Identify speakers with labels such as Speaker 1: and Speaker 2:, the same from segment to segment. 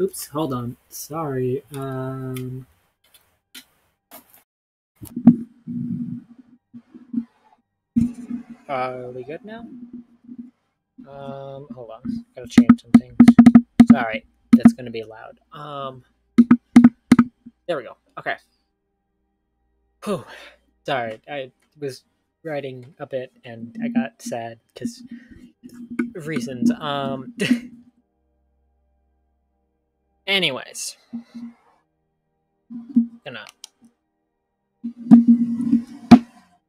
Speaker 1: Oops, hold on. Sorry. Um. Are we good now? Um, hold on. Gotta change some things. Sorry, that's gonna be loud. Um, there we go. Okay. Whew. Sorry, I was writing a bit and I got sad because reasons. Um. anyways, gonna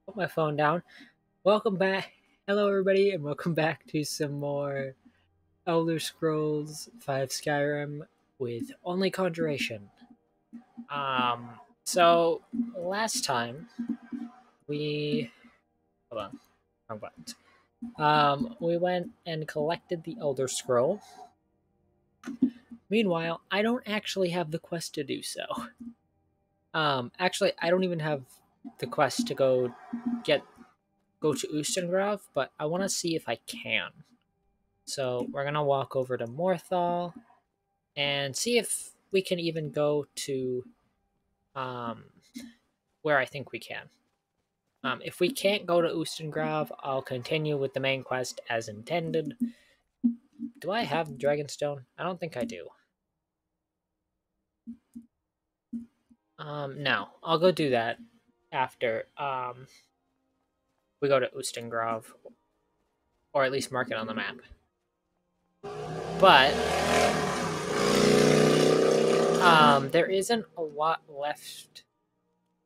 Speaker 1: put my phone down. Welcome back. Hello, everybody, and welcome back to some more Elder Scrolls 5 Skyrim with only Conjuration. Um, so last time we hold on, wrong buttons. Um, we went and collected the Elder Scroll. Meanwhile, I don't actually have the quest to do so. Um, actually, I don't even have the quest to go get go to Ustengrav, but I want to see if I can. So we're gonna walk over to Morthal and see if we can even go to um, where I think we can. Um, if we can't go to Ustengrav, I'll continue with the main quest as intended. Do I have Dragonstone? I don't think I do. Um, no, I'll go do that after um, we go to Ustengrav, or at least mark it on the map. But um, there isn't a lot left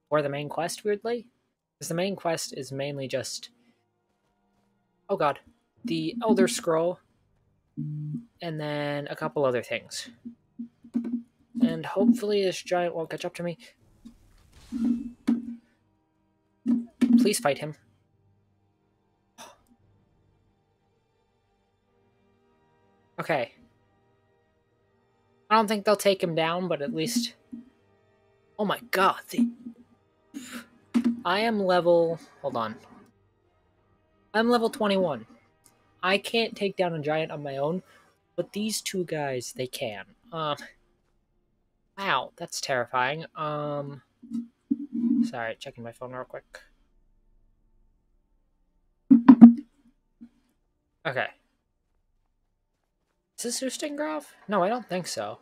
Speaker 1: for the main quest, weirdly. Because the main quest is mainly just. Oh god. The Elder Scroll. And then a couple other things. And hopefully this giant won't catch up to me. Please fight him. Okay. I don't think they'll take him down, but at least... Oh my god. I am level... Hold on. I'm level 21. I can't take down a giant on my own, but these two guys, they can. Um... Wow, that's terrifying. Um... Sorry, checking my phone real quick. Okay. Is this Ustengrav? No, I don't think so.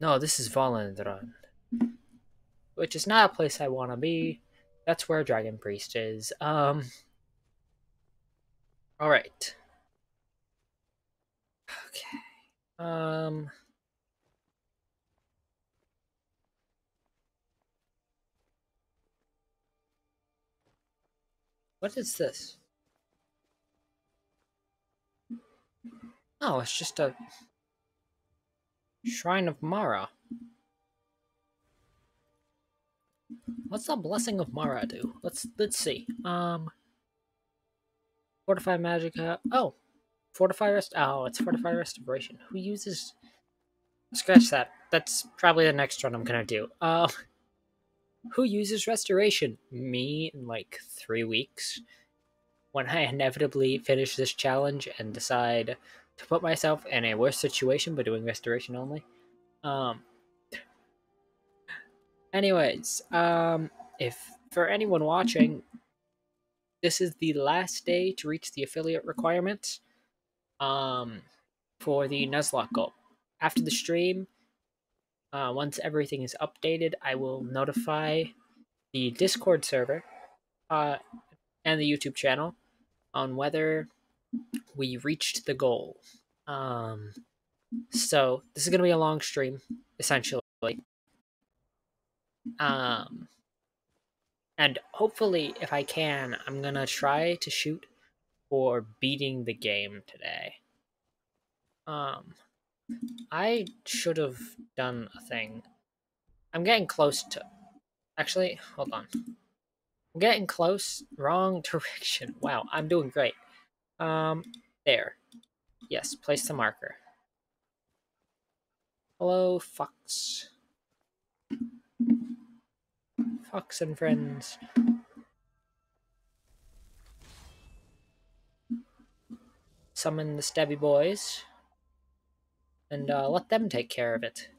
Speaker 1: No, this is Volunruud. Which is not a place I want to be. That's where Dragon Priest is. Um. Alright. Okay. Um. What is this? Oh, it's just a Shrine of Mara. What's the Blessing of Mara do? Let's let's see. Um Fortify Magicka. Oh. Fortify Rest Oh, it's Fortify Restoration. Who uses Scratch that. That's probably the next one I'm gonna do. Uh who uses restoration? Me in like three weeks. When I inevitably finish this challenge and decide to put myself in a worse situation by doing restoration only. Um. Anyways, um, if for anyone watching, this is the last day to reach the affiliate requirements. Um, for the Nuzlocke goal. After the stream, uh, once everything is updated, I will notify the Discord server, uh, and the YouTube channel on whether we reached the goal. Um, so this is gonna be a long stream, essentially. Um, and hopefully, if I can, I'm gonna try to shoot for beating the game today. Um, I should have done a thing. I'm getting close to. Actually, hold on. I'm getting close. Wrong direction. Wow, I'm doing great. Um, there. Yes, place the marker. Hello, Fox. Fox and friends. Summon the stabby boys. and uh, let them take care of it.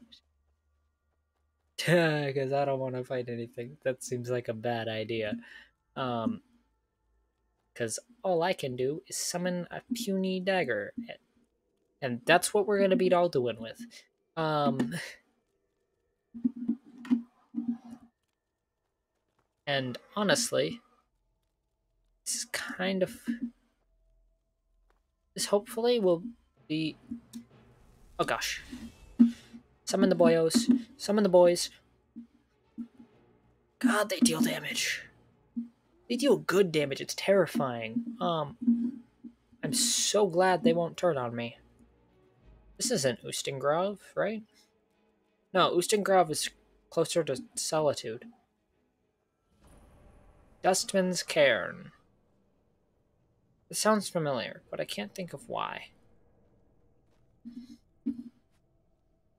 Speaker 1: Because I don't want to fight anything. That seems like a bad idea. Um, because all I can do is summon a puny dagger, and that's what we're gonna be all doing with. Um, and honestly, this is kind of this hopefully will be. Oh gosh. Summon the boyos. Summon the boys. God, they deal damage. They deal good damage. It's terrifying. Um, I'm so glad they won't turn on me. This isn't Ustengrav, right? No, Ustengrav is closer to Solitude. Dustman's Cairn. It sounds familiar, but I can't think of why.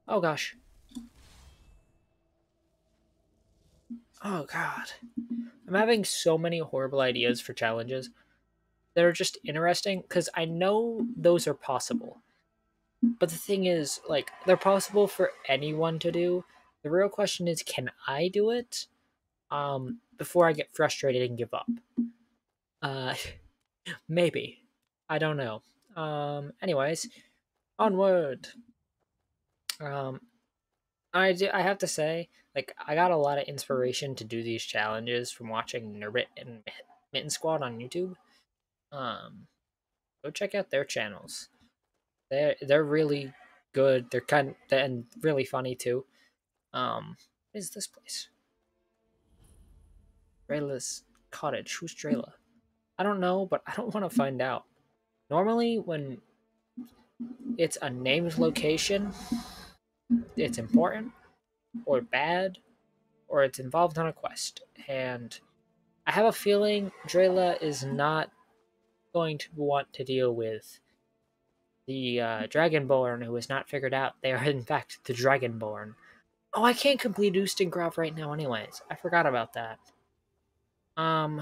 Speaker 1: Oh gosh. Oh god. I'm having so many horrible ideas for challenges that are just interesting because I know those are possible. But the thing is, like, they're possible for anyone to do. The real question is, can I do it? Um, before I get frustrated and give up. Uh, maybe. I don't know. Um, anyways, onward. Um, I do, I have to say, like, I got a lot of inspiration to do these challenges from watching Nerbit and Mitten Squad on YouTube. Um, go check out their channels. They're they're really good. They're kind of, and really funny too. Um, is this place? Drayla's cottage. Who's Drayla? I don't know, but I don't want to find out. Normally, when it's a named location, it's important or bad or it's involved on a quest. And I have a feeling Drayla is not going to want to deal with the uh, Dragonborn who has not figured out they are in fact the Dragonborn. Oh, I can't complete Ustengrav right now anyways. I forgot about that. Um...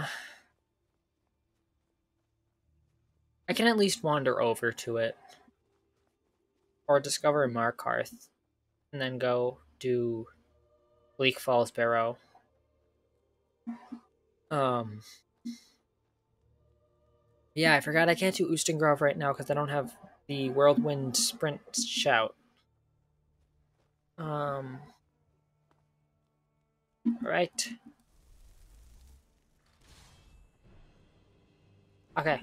Speaker 1: I can at least wander over to it. Or discover Markarth. And then go do Bleak Falls Barrow. Um... Yeah, I forgot I can't do Ustengrav right now because I don't have the Whirlwind Sprint Shout. Um. Right. Okay.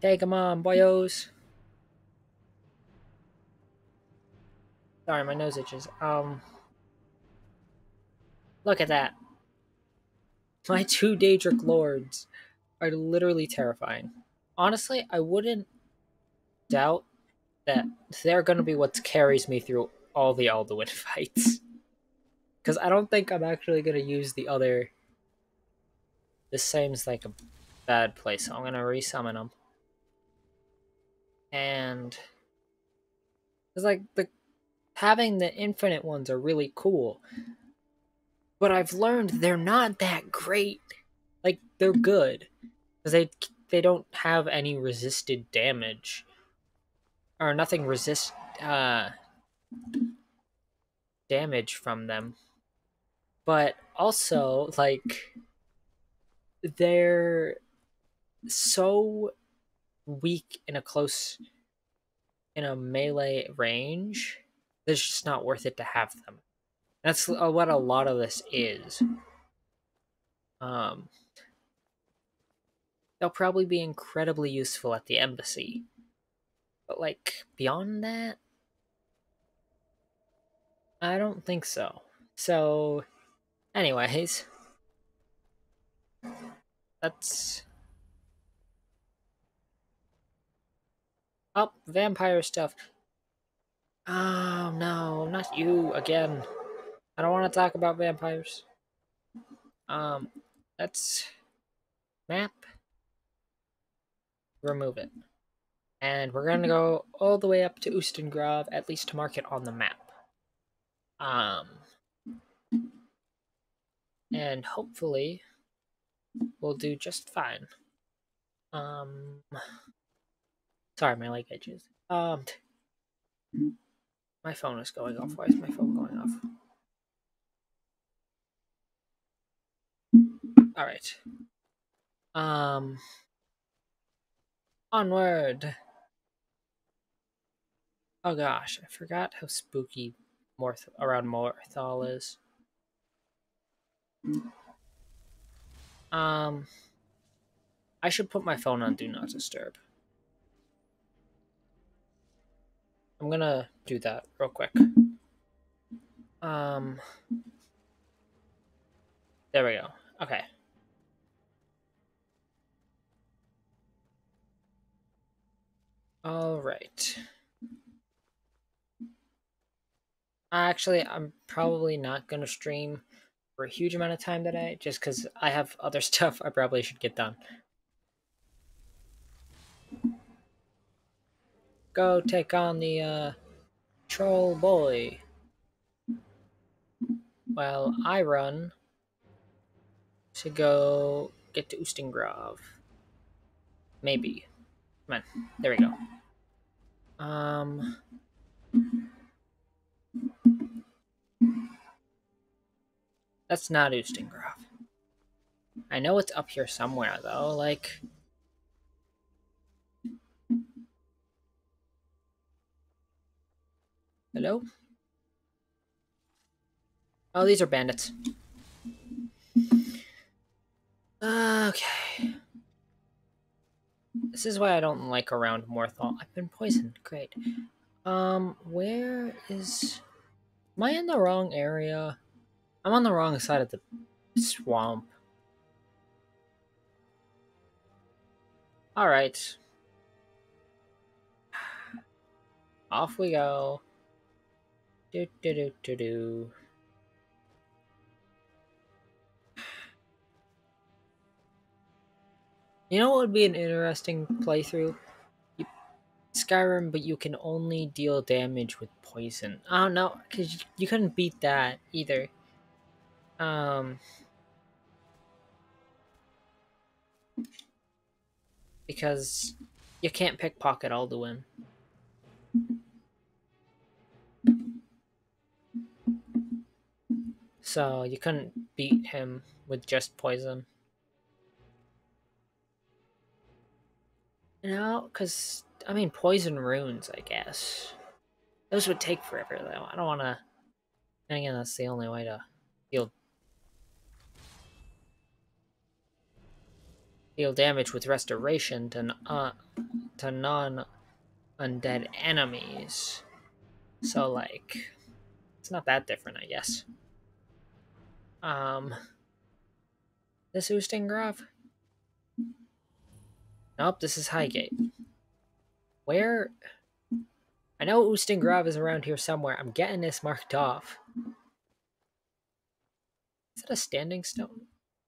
Speaker 1: Take them on, boyos. Sorry, my nose itches. Um. Look at that. My two Daedric Lords are literally terrifying. Honestly, I wouldn't doubt that they're going to be what carries me through all the Alduin fights. Because I don't think I'm actually going to use the other... This seems like a bad place, I'm going to resummon them. And... It's like, the having the infinite ones are really cool. But I've learned they're not that great. Like, they're good. Because they, they don't have any resisted damage or nothing resist uh, damage from them. But also, like, they're so weak in a close, in a melee range, it's just not worth it to have them. That's what a lot of this is. Um, they'll probably be incredibly useful at the embassy but like beyond that, I don't think so. So, anyways, that's. Oh, vampire stuff. Oh no, not you again. I don't want to talk about vampires. Um, let's map. Remove it. And we're going to go all the way up to Ustengrav, at least to mark it on the map. Um, and hopefully we'll do just fine. Um, sorry, my leg itches. Um, My phone is going off. Why is my phone going off? All right. Um. Onward. Oh gosh, I forgot how spooky Morth around Morthal is. Um, I should put my phone on Do Not Disturb. I'm gonna do that real quick. Um, there we go. Okay. All right. Actually, I'm probably not to stream for a huge amount of time today, just because I have other stuff I probably should get done. Go take on the uh, troll boy. While I run to go get to Ustengrav. Maybe. Come on. There we go. Um... That's not Ustengrav. I know it's up here somewhere, though, like... Hello? Oh, these are bandits. Okay. This is why I don't like around Morthal. I've been poisoned. Great. Um, where is... Am I in the wrong area? I'm on the wrong side of the swamp. Alright. Off we go. Do do do do do. You know what would be an interesting playthrough? Skyrim, but you can only deal damage with poison. I don't because you couldn't beat that either. Um, because you can't pickpocket Alduin. So you couldn't beat him with just poison. Know, because, I mean, poison runes, I guess. Those would take forever, though. I don't want to... And again, that's the only way to heal deal damage with restoration to, uh, to non-undead enemies. So, like, it's not that different, I guess. Um, this Ustengrav? Nope, this is Highgate. Where? I know Ustengrav is around here somewhere. I'm getting this marked off. Is that a standing stone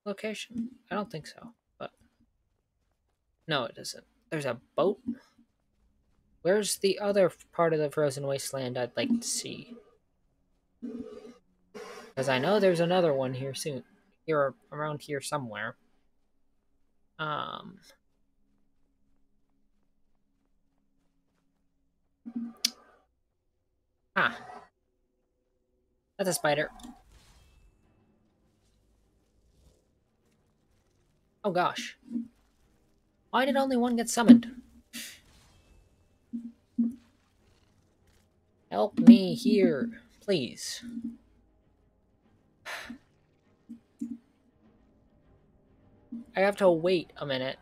Speaker 1: location? I don't think so. But... No, it isn't. There's a boat? Where's the other part of the frozen wasteland I'd like to see? Because I know there's another one here soon. Here, around here somewhere. Um... Ah. That's a spider. Oh gosh. Why did only one get summoned? Help me here, please. I have to wait a minute.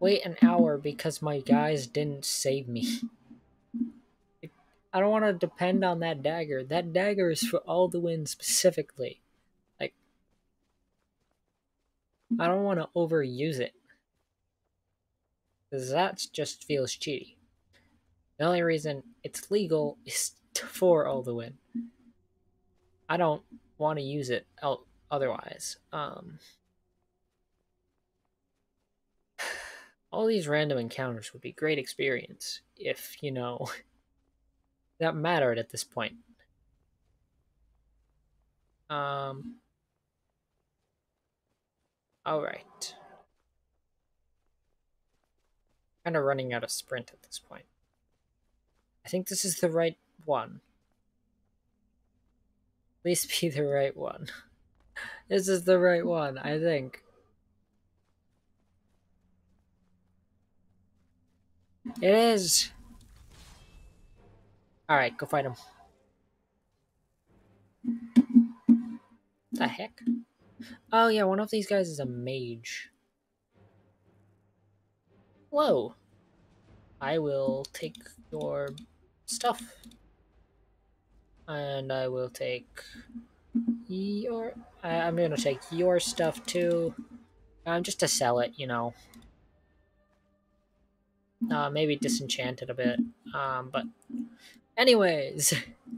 Speaker 1: Wait an hour because my guys didn't save me. I don't want to depend on that dagger. That dagger is for Alduin specifically. Like, I don't want to overuse it. Because that just feels cheaty. The only reason it's legal is for Alduin. I don't want to use it otherwise. Um, all these random encounters would be great experience if, you know, that mattered at this point. Um, alright kind of running out of sprint at this point. I think this is the right one. Please be the right one. This is the right one, I think. It is! Alright, go fight him. The heck? Oh yeah, one of these guys is a mage. Hello. I will take your stuff. And I will take your... I'm gonna take your stuff too. I'm um, just to sell it, you know. Uh, maybe disenchanted a bit. Um, but anyways,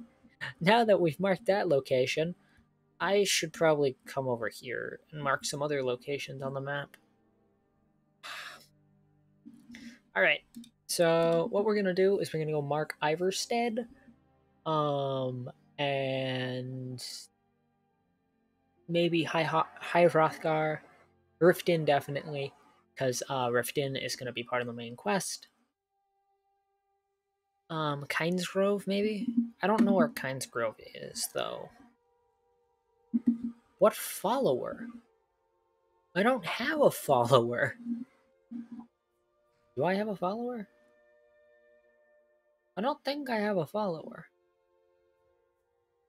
Speaker 1: now that we've marked that location, I should probably come over here and mark some other locations on the map. Alright, so what we're gonna do is we're gonna go mark Ivarstead, um, and maybe High, High Hrothgar, Riften definitely, because uh, Riften is gonna be part of the main quest. Um, Kynesgrove, maybe? I don't know where Kynesgrove is, though. What follower? I don't have a follower. Do I have a follower? I don't think I have a follower.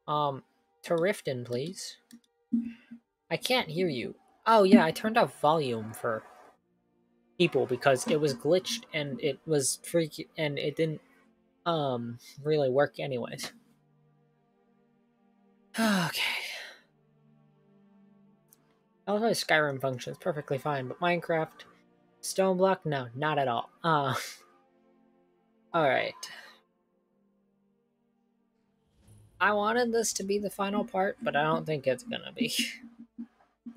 Speaker 1: Um, to Riften, please. I can't hear you. Oh yeah, I turned off volume for people because it was glitched and it was freaky and it didn't um really work anyways. Okay. Also, Skyrim functions perfectly fine, but Minecraft, Stone Block, no, not at all. Uh, Alright. I wanted this to be the final part, but I don't think it's gonna be.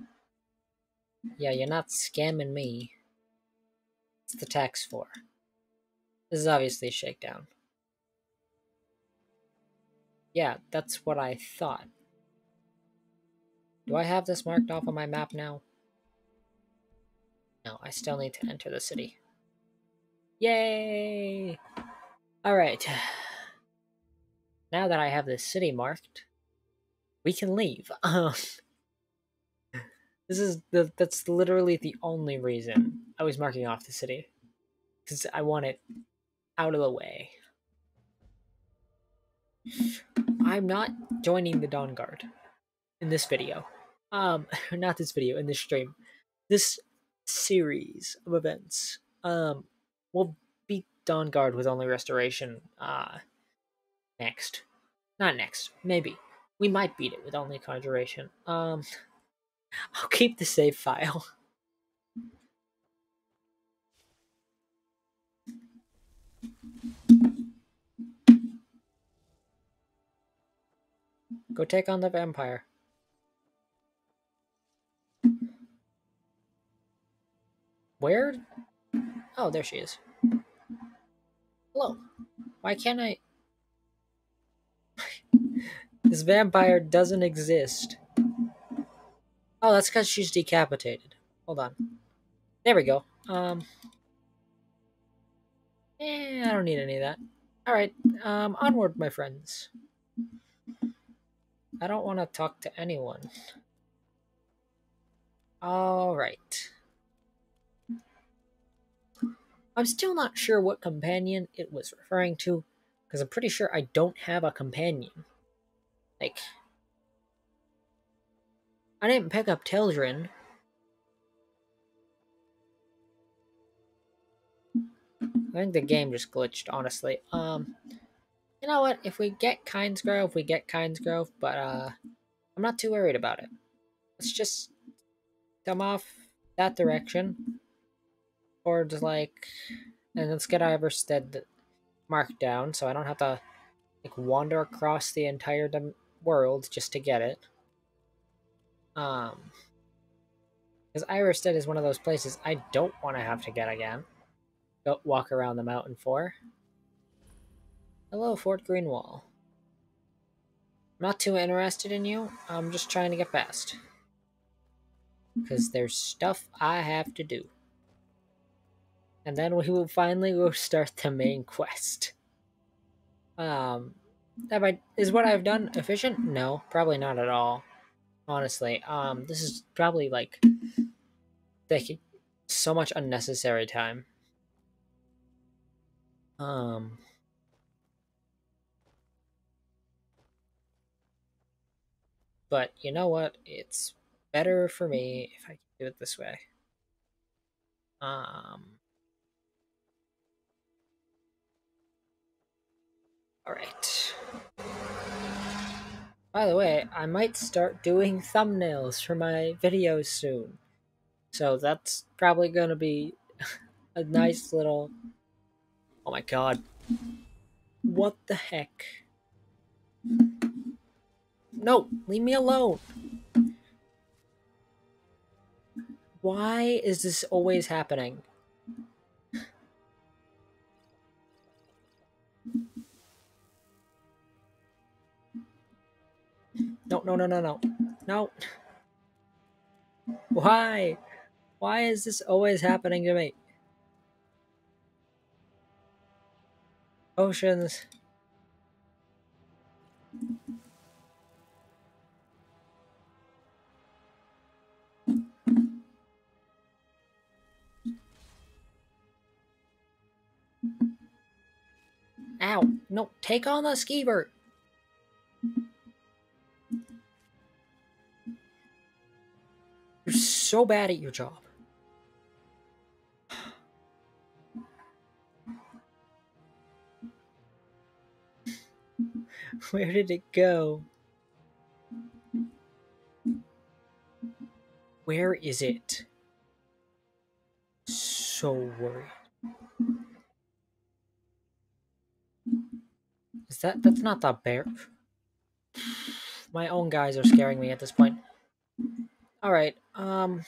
Speaker 1: yeah, you're not scamming me. The tax for. This is obviously a shakedown. Yeah, that's what I thought. Do I have this marked off on my map now? No, I still need to enter the city. Yay! Alright. Now that I have this city marked, we can leave. Um, this is the that's literally the only reason I was marking off the city. Because I want it out of the way. I'm not joining the Dawn Guard in this video. Um, not this video, in this stream. This series of events um will beat Dawn Guard with only restoration uh next. Not next, maybe. We might beat it with only conjuration. Um I'll keep the save file. Go take on the vampire. Where? Oh, there she is. Hello. Why can't I... this vampire doesn't exist. Oh, that's because she's decapitated. Hold on. There we go. Um... Eh, I don't need any of that. Alright, um, onward, my friends. I don't want to talk to anyone. Alright. I'm still not sure what companion it was referring to, because I'm pretty sure I don't have a companion. Like, I didn't pick up Teldryn. I think the game just glitched, honestly. Um, you know what? If we get Kynesgrove, we get Kynesgrove, but uh, I'm not too worried about it. Let's just come off that direction towards like, and let's get Ivarstead marked down so I don't have to like wander across the entire world just to get it. Um, because Ivarstead is one of those places I don't want to have to get again. Go walk around the mountain for. Hello, Fort Greenwall. Not too interested in you. I'm just trying to get past. Because there's stuff I have to do. And then we will finally go start the main quest. Um, I is what I've done efficient? No, probably not at all. Honestly, um, this is probably like taking so much unnecessary time. Um. But you know what? It's better for me if I do it this way. Um. Alright. By the way, I might start doing thumbnails for my videos soon. So that's probably going to be a nice little... Oh my god. What the heck? No, leave me alone. Why is this always happening? No, no, no, no, no. No. Why? Why is this always happening to me? Oceans. Ow. No, take on the skeever. So bad at your job. Where did it go? Where is it? So worried. Is that that's not that bear? My own guys are scaring me at this point. All right. Um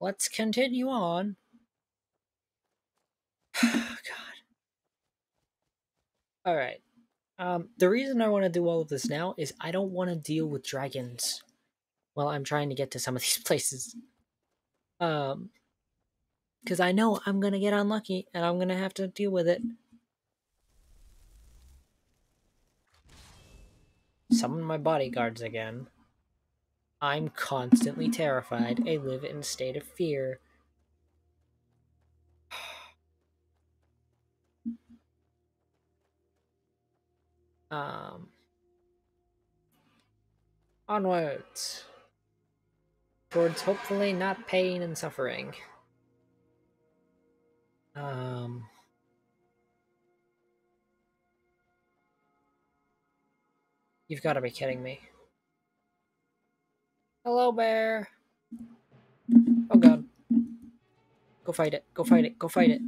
Speaker 1: let's continue on. God. All right. Um the reason I want to do all of this now is I don't want to deal with dragons while I'm trying to get to some of these places. Um cuz I know I'm going to get unlucky and I'm going to have to deal with it. Summon my bodyguards again. I'm constantly terrified. I live in a state of fear. um. Onwards. Towards hopefully not pain and suffering. Um. You've got to be kidding me. Hello, bear. Oh god. Go fight it. Go fight it. Go fight it.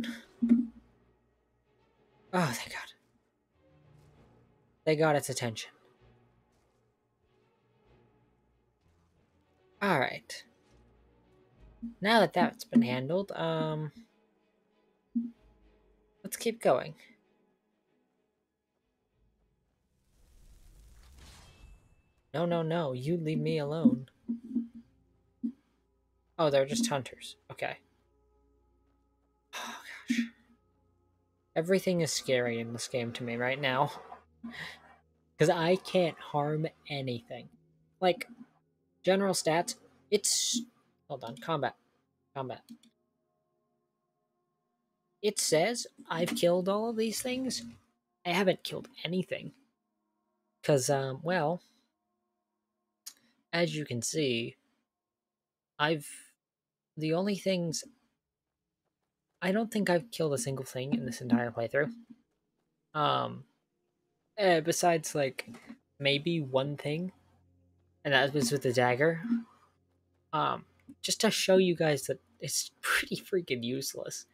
Speaker 1: Oh, thank god. They got its attention. Alright. Now that that's been handled, um... Let's keep going. No, no, no. You leave me alone. Oh, they're just hunters. Okay. Oh, gosh. Everything is scary in this game to me right now. Because I can't harm anything. Like, general stats, it's... Hold on, combat. Combat. It says I've killed all of these things. I haven't killed anything. Because, um, well, as you can see, I've the only things I don't think I've killed a single thing in this entire playthrough. Um, eh, besides like maybe one thing, and that was with the dagger. Um, just to show you guys that it's pretty freaking useless.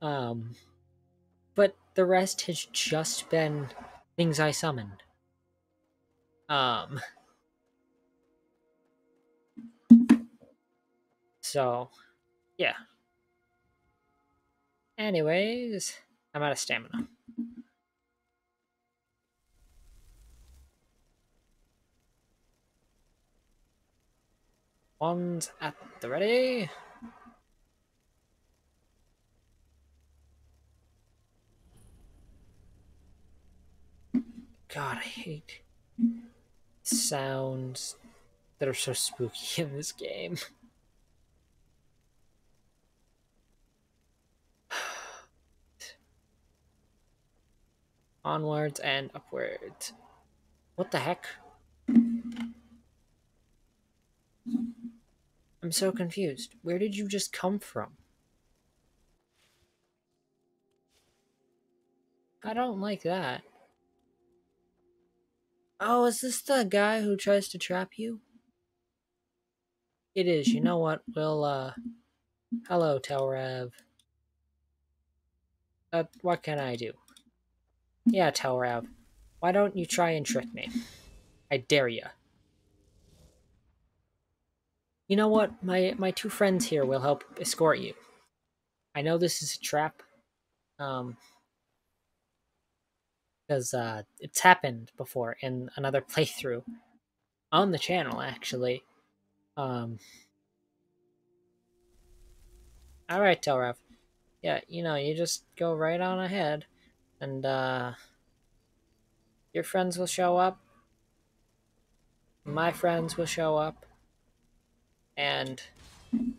Speaker 1: Um, but the rest has just been things I summoned. Um, So, yeah. Anyways, I'm out of stamina. One's at the ready. God, I hate sounds that are so spooky in this game. Onwards and upwards. What the heck? I'm so confused. Where did you just come from? I don't like that. Oh, is this the guy who tries to trap you? It is. You know what? We'll, uh... Hello, Telrav. Uh, what can I do? Yeah, Telrav. Why don't you try and trick me? I dare you. You know what? My my two friends here will help escort you. I know this is a trap. Um, because uh, it's happened before in another playthrough on the channel, actually. Um, all right, Telrav. Yeah, you know, you just go right on ahead, and uh, your friends will show up. My friends will show up, and you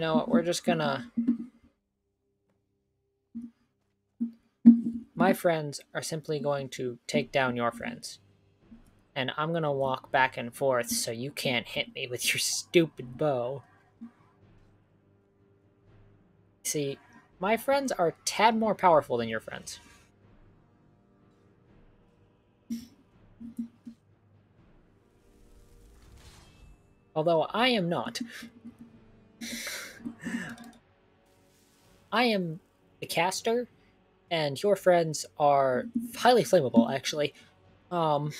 Speaker 1: know what? We're just gonna My friends are simply going to take down your friends. And I'm to walk back and forth so you can't hit me with your stupid bow. See, my friends are tad more powerful than your friends. Although I am not. I am the caster, and your friends are highly flammable, actually. Um,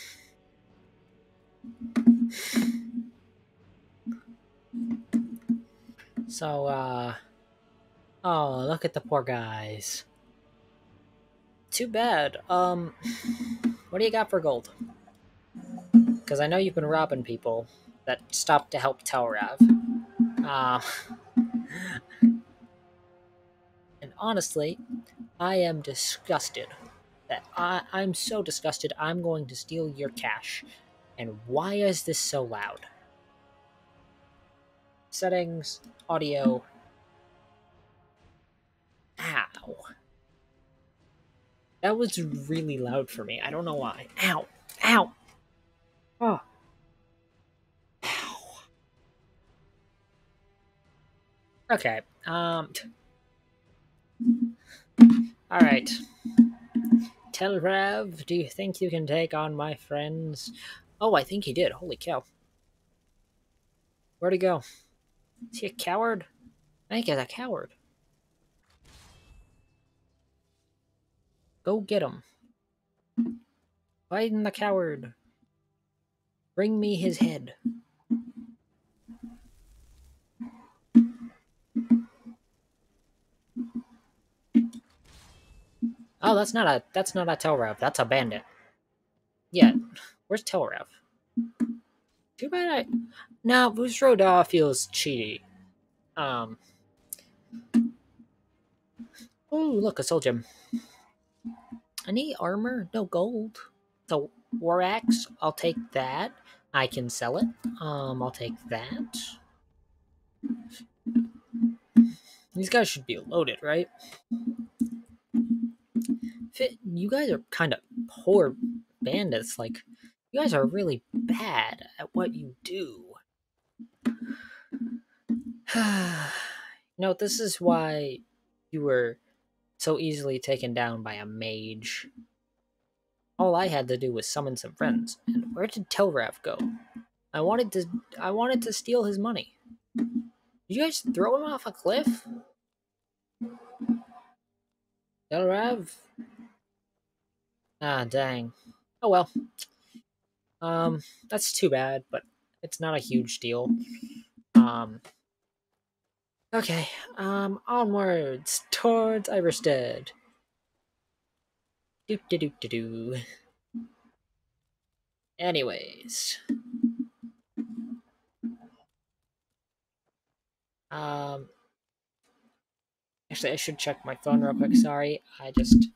Speaker 1: so, uh, oh, look at the poor guys. Too bad. Um, what do you got for gold? Because I know you've been robbing people that stopped to help Telrav. Uh, and honestly, I am disgusted. That I, I'm so disgusted, I'm going to steal your cash. And why is this so loud? Settings, audio. Ow. That was really loud for me. I don't know why. Ow. Ow. Oh. Ow. Okay. Um. Alright. Telrav, do you think you can take on my friends? Oh, I think he did. Holy cow. Where'd he go? Is he a coward? I think he's a coward. Go get him. Biden the coward. Bring me his head. Oh, that's not a that's not a Telrav. That's a bandit. Yeah, where's Telrav? Too bad I. Now Busroda feels cheaty. Um. Oh, look, a soul gem. Any armor? No gold. The war axe. I'll take that. I can sell it. Um, I'll take that. These guys should be loaded, right? Fit, you guys are kind of poor bandits. Like, you guys are really bad at what you do. no, this is why you were so easily taken down by a mage. All I had to do was summon some friends. And where did Telrav go? I wanted to I wanted to steal his money. Did you guys throw him off a cliff? Telrav? Ah, dang. Oh well. Um, that's too bad, but it's not a huge deal. Um, okay, um, onwards towards Ivarstead. Doop de doop de doo. Anyways. Um, actually, I should check my phone real quick. Sorry, I just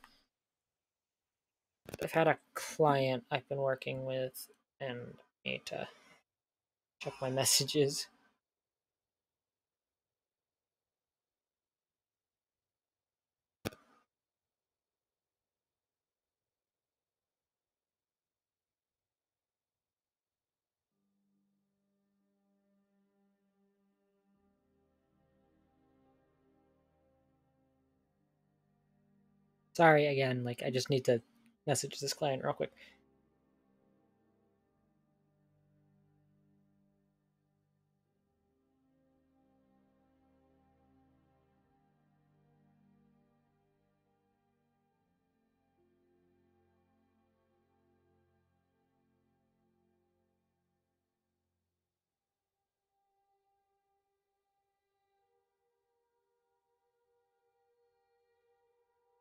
Speaker 1: I've had a client I've been working with and need to check my messages. Sorry again, like I just need to message this client real quick.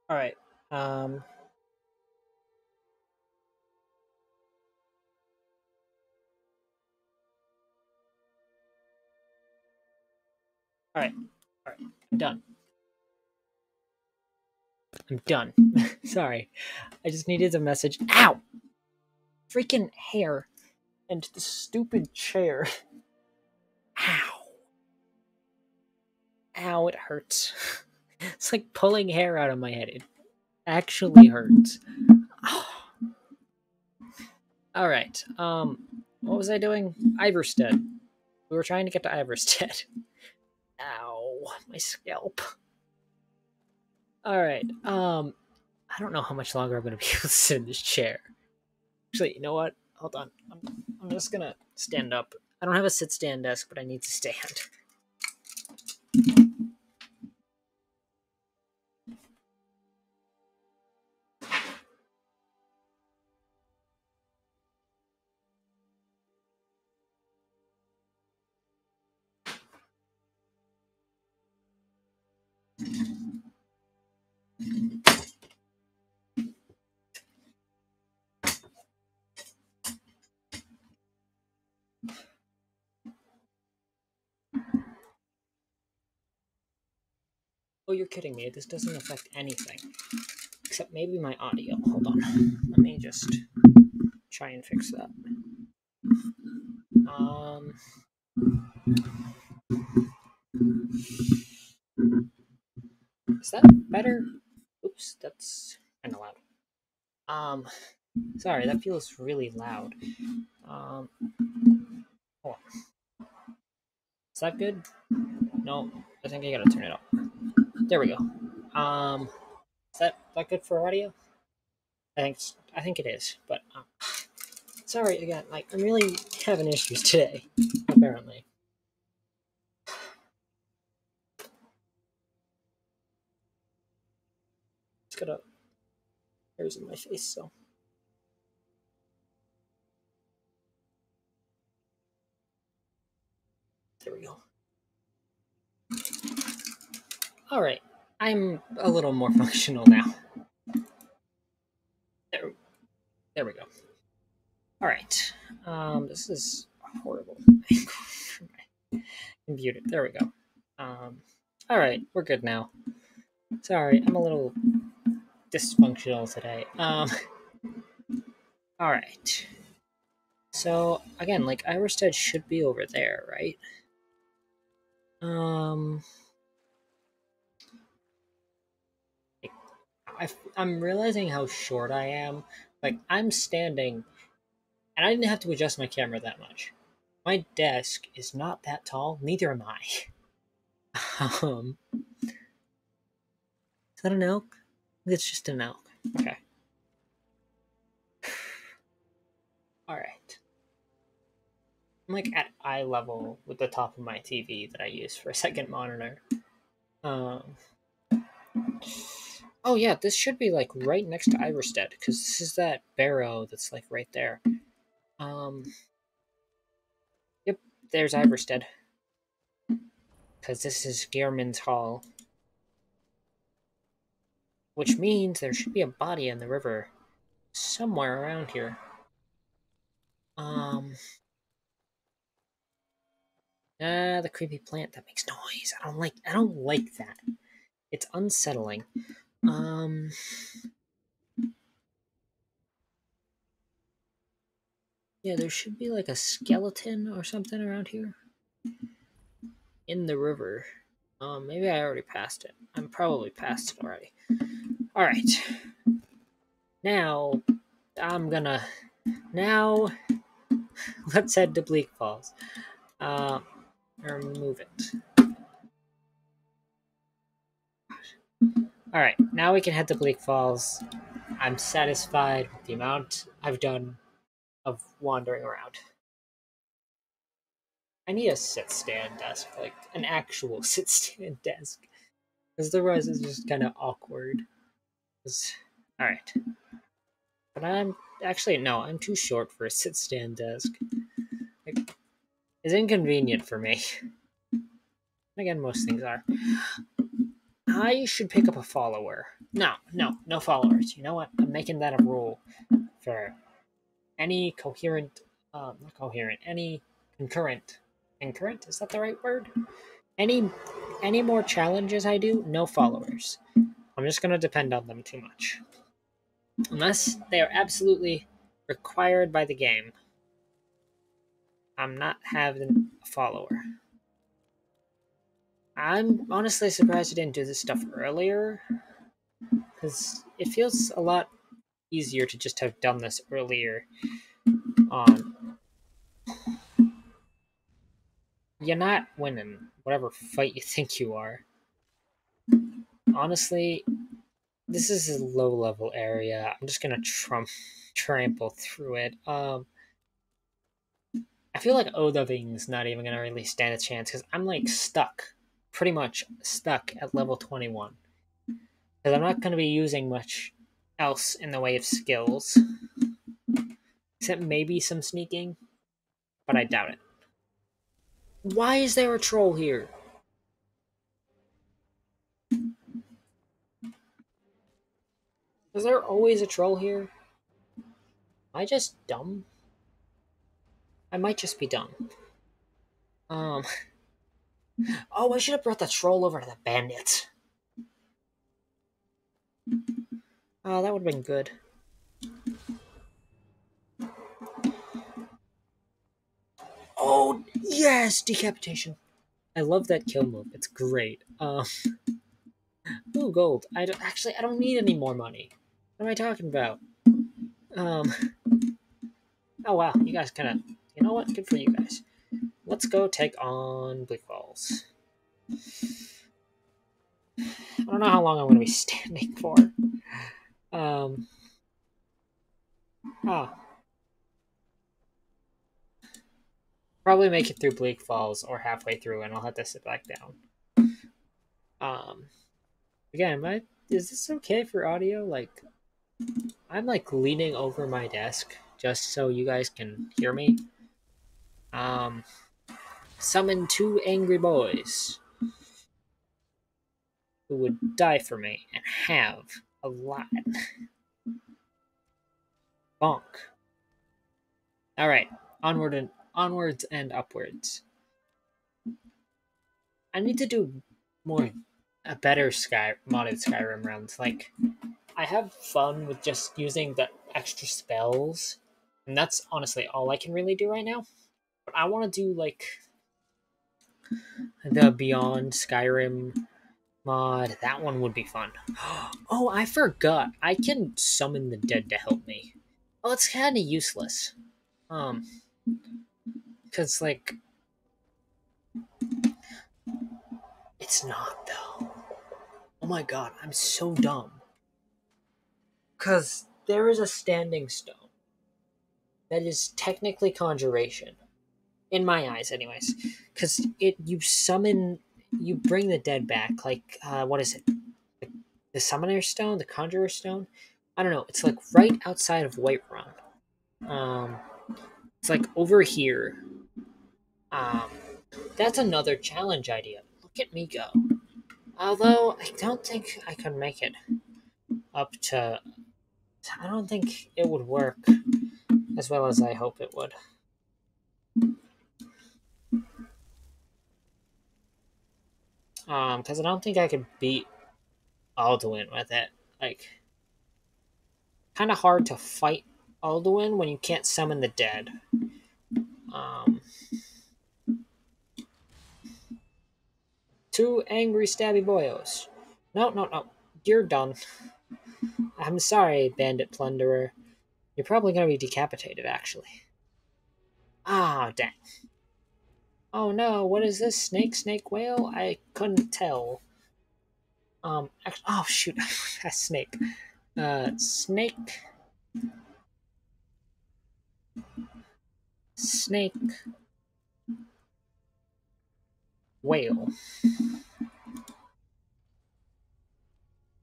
Speaker 1: All right. Um All right. All right. I'm done. I'm done. Sorry. I just needed a message. Ow! Freaking hair and the stupid chair. Ow. Ow, it hurts. It's like pulling hair out of my head. It actually hurts. All right. Um, what was I doing? Ivarstead. We were trying to get to Ivarstead. Ow, my scalp. All right. Um, I don't know how much longer I'm gonna be able to sit in this chair. Actually, you know what? Hold on. I'm, I'm just gonna stand up. I don't have a sit stand desk, but I need to stand. Oh, you're kidding me. This doesn't affect anything. Except maybe my audio. Hold on. Let me just try and fix that. Um. Is that better? Oops, that's kind of loud. Um, sorry, that feels really loud. Um, hold on. Is that good? No, I think I gotta turn it up. There we go. Um, is that that good for audio? I think I think it is, but um, sorry again. Like I'm really having issues today, apparently. It's got a hairs in my face, so. There we go. All right, I'm a little more functional now. There, there we go. All right, um, this is horrible. Computer. There we go. Um, all right, we're good now. Sorry, I'm a little dysfunctional today. Um, all right. So again, like Ivarstead should be over there, right? Um, I, I'm realizing how short I am. Like I'm standing, and I didn't have to adjust my camera that much. My desk is not that tall. Neither am I. um, is that an elk? It's just an elk. Okay. Alright. I'm like at eye level with the top of my TV that I use for a second monitor. Um. Oh yeah, this should be like right next to Ivarstead because this is that barrow that's like right there. Um. Yep, there's Ivarstead. Because this is Geirmund's Hall which means there should be a body in the river somewhere around here. Um. Ah, the creepy plant that makes noise. I don't like. I don't like that. It's unsettling. Um. Yeah, there should be like a skeleton or something around here. In the river. Um, maybe I already passed it. I'm probably past it already. Alright. Now, I'm gonna. Now, let's head to Bleak Falls. Uh, remove it. Alright, now we can head to Bleak Falls. I'm satisfied with the amount I've done of wandering around. I need a sit stand desk, like an actual sit stand desk. Because the rest is just kind of awkward. Alright. But I'm actually, no, I'm too short for a sit stand desk. Like, it's inconvenient for me. Again, most things are. I should pick up a follower. No, no, no followers. You know what? I'm making that a rule for any coherent, um, not coherent, any concurrent, concurrent. Is that the right word? Any, any more challenges I do, no followers. I'm just gonna depend on them too much, unless they are absolutely required by the game. I'm not having a follower. I'm honestly surprised I didn't do this stuff earlier. Because it feels a lot easier to just have done this earlier on. You're not winning whatever fight you think you are. Honestly, this is a low level area. I'm just gonna trump trample through it. Um I feel like Odahviing's not even gonna really stand a chance because I'm like stuck pretty much stuck at level 21. Because I'm not going to be using much else in the way of skills. Except maybe some sneaking. But I doubt it. Why is there a troll here? Is there always a troll here? Am I just dumb? I might just be dumb. Um... Oh, I should have brought the troll over to the bandits. Oh, that would have been good. Oh, yes! Decapitation. I love that kill move. It's great. Um, ooh, gold. I don't, actually, I don't need any more money. What am I talking about? Um, oh, wow. You guys kind of, you know what? Good for you guys. Let's go take on Bleak Falls. I don't know how long I'm going to be standing for. Um. Ah. Probably make it through Bleak Falls or halfway through, and I'll have to sit back down. Um. Again, am I, is this okay for audio? Like, I'm like leaning over my desk just so you guys can hear me. Um summon two angry boys who would die for me and have a lot. Bonk. All right, onward and onwards and upwards. I need to do more, a better Sky modded Skyrim rounds. Like, I have fun with just using the extra spells, and that's honestly all I can really do right now. But I want to do like the Beyond Skyrim mod. That one would be fun. Oh, I forgot. I can summon the dead to help me. Oh, it's kind of useless. Um, because like, it's not though. Oh my god, I'm so dumb. Because there is a standing stone that is technically conjuration in my eyes anyways because it you summon you bring the dead back like uh what is it? The summoner stone the conjurer stone? I don't know it's like right outside of whiterun um it's like over here. Um that's another challenge idea. Look at me go. Although i don't think i can make it up to i don't think it would work as well as i hope it would Um, because I don't think I could beat Alduin with it. Like, kind of hard to fight Alduin when you can't summon the dead. Um, two angry stabby boyos. No, no, no. You're done. I'm sorry, bandit plunderer. You're probably going to be decapitated, actually. Ah, dang. Oh no, what is this? Snake, snake, whale? I couldn't tell. Um, actually, oh shoot, a snake. Uh, snake. Snake. Whale.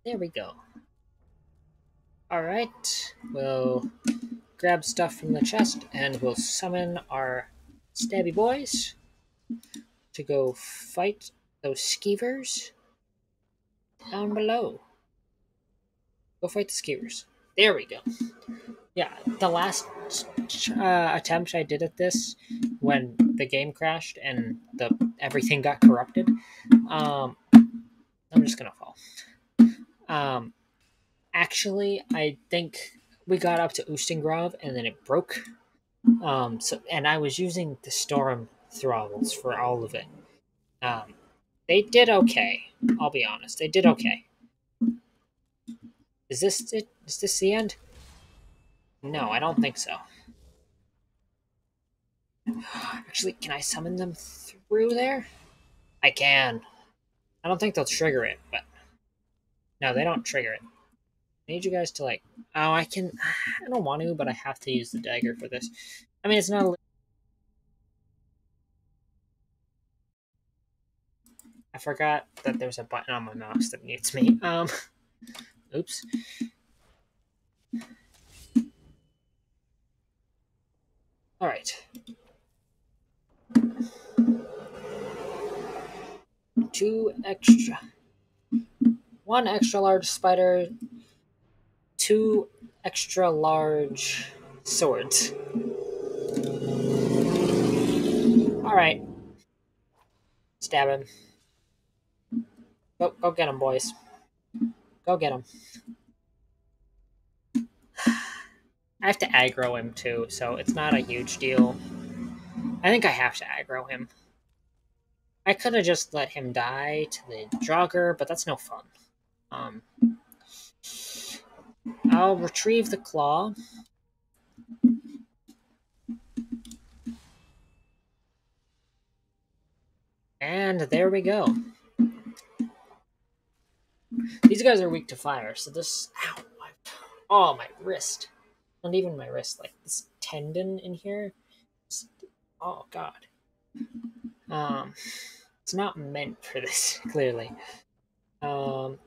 Speaker 1: There we go. Alright, we'll grab stuff from the chest and we'll summon our stabby boys to go fight those skeevers down below. Go fight the skeevers. There we go. Yeah, the last uh, attempt I did at this, when the game crashed and the everything got corrupted, um, I'm just gonna fall. Um, actually, I think we got up to Ustengrav and then it broke. Um, so and I was using the storm throttles for all of it. Um, they did okay. I'll be honest, they did okay. Is this it? Is this the end? No, I don't think so. Actually, can I summon them through there? I can. I don't think they'll trigger it, but no, they don't trigger it. I need you guys to like. Oh, I can. I don't want to, but I have to use the dagger for this. I mean, it's not. A, I forgot that there's a button on my mouse that mutes me. Um, oops. All right. Two extra. One extra large spider. Two extra large swords. All right. Stab him. Go, go get him, boys. Go get him. I have to aggro him too, so it's not a huge deal. I think I have to aggro him. I could have just let him die to the Draugr, but that's no fun. Um, I'll retrieve the claw. And there we go. These guys are weak to fire, so this. Ow, my, oh, my wrist. Not even my wrist, like this tendon in here. oh, God. Um, it's not meant for this, clearly. Um,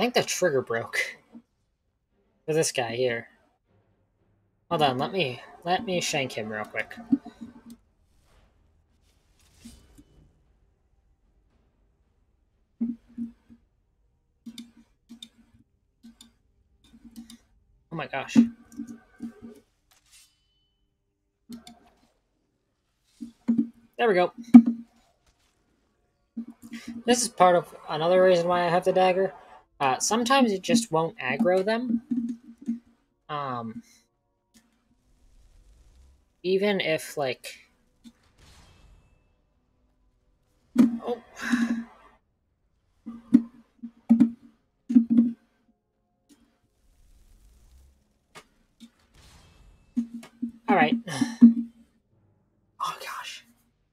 Speaker 1: I think the trigger broke. For this guy here. Hold on, let me let me shank him real quick. Oh my gosh. There we go. This is part of another reason why I have the dagger. Uh, sometimes it just won't aggro them. Um, even if, like... Oh... Alright. Oh gosh.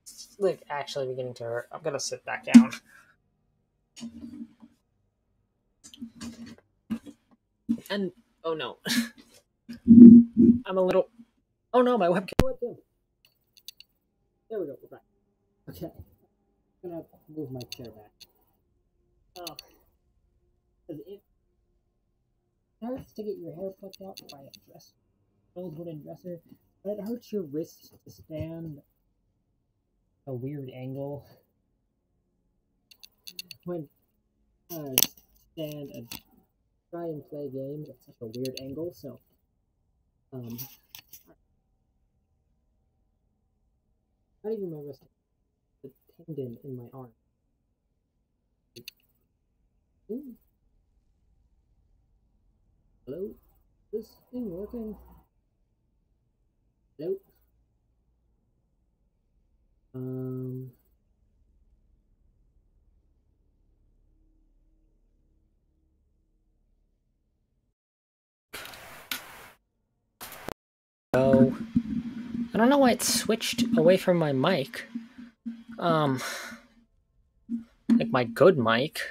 Speaker 1: It's like actually beginning to hurt. I'm gonna sit back down. And oh no, I'm a little. Oh no, my webcam. There we go. We're back. Okay, I'm gonna move my chair back. Oh, it hurts to get your hair plucked out by a dress, old wooden dresser, but it hurts your wrists to stand a weird angle when uh, and try and play games at such a weird angle. So, um, don't even remember the tendon in my arm. Hello, this thing working? Hello. Um. Oh, I don't know why it switched away from my mic. Um, like my good mic.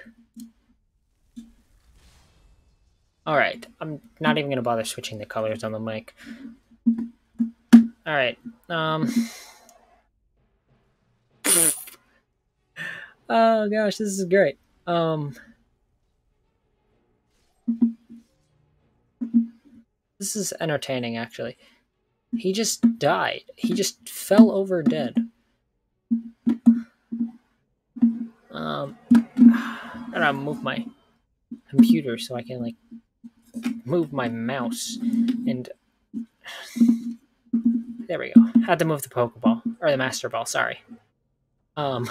Speaker 1: Alright, I'm not even gonna bother switching the colors on the mic. Alright, um... oh gosh, this is great. Um... This is entertaining, actually. He just died. He just fell over dead. Um, I gotta move my computer so I can, like, move my mouse. And there we go. Had to move the Pokeball. Or the Master Ball, sorry. Um,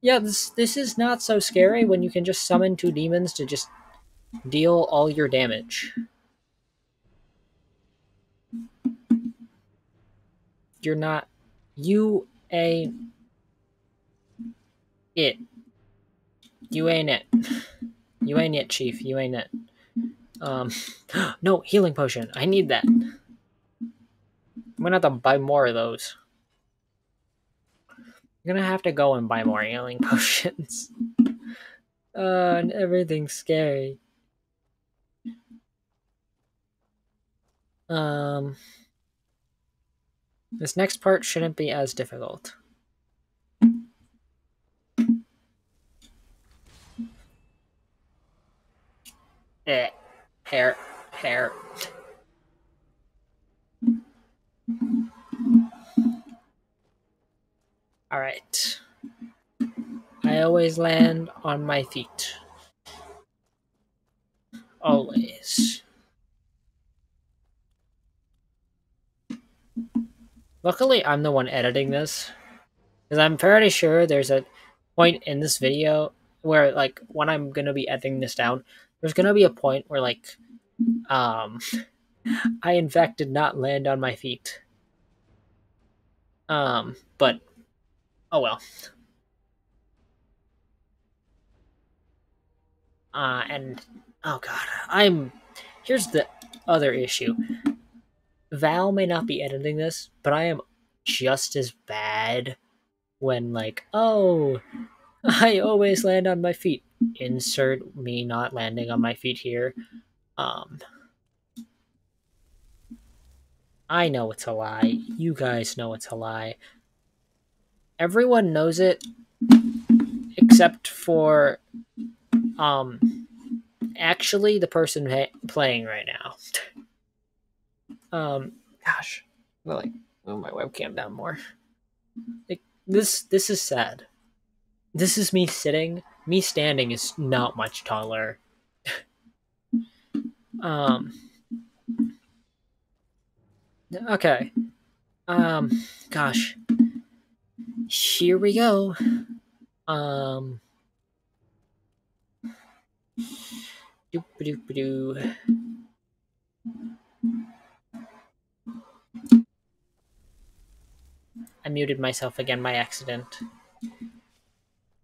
Speaker 1: yeah, this, this is not so scary when you can just summon two demons to just deal all your damage. You're not. You a. It. You ain't it. You ain't it, Chief. You ain't it. Um. No, healing potion. I need that. I'm gonna have to buy more of those. I'm gonna have to go and buy more healing potions. Uh, and everything's scary. Um, this next part shouldn't be as difficult. Eh, hair, hair. Alright. I always land on my feet. Always. Luckily, I'm the one editing this. Because I'm fairly sure there's a point in this video where, like, when I'm going to be editing this down, there's going to be a point where, like, um, I in fact did not land on my feet. Um, but, oh well. Uh, and, oh god, I'm, here's the other issue. Val may not be editing this, but I am just as bad when like, oh, I always land on my feet. Insert me not landing on my feet here. Um I know it's a lie. You guys know it's a lie. Everyone knows it except for um actually the person playing right now. Um, gosh, i like move my webcam down more. Like this, this is sad. This is me sitting. Me standing is not much taller. um. Okay. Um. Gosh. Here we go. Um. Doop doop doo. I muted myself again by accident.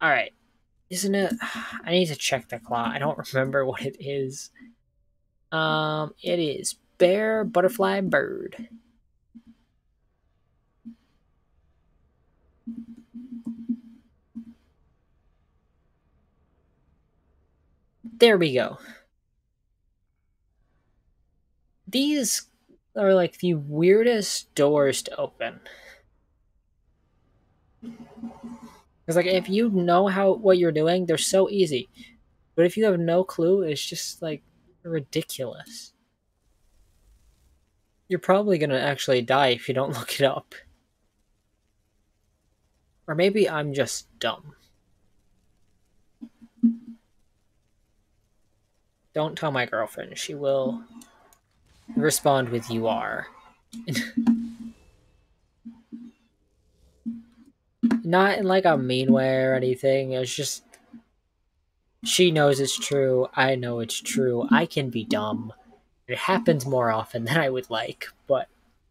Speaker 1: Alright. Isn't it? I need to check the claw. I don't remember what it is. Um, it is bear, butterfly, bird. There we go. These are like the weirdest doors to open. Because like if you know how what you're doing, they're so easy. But if you have no clue, it's just like ridiculous. You're probably gonna actually die if you don't look it up. Or maybe I'm just dumb. Don't tell my girlfriend. She will respond with you are. Not in like a mean way or anything. It's just she knows it's true. I know it's true. I can be dumb. It happens more often than I would like, but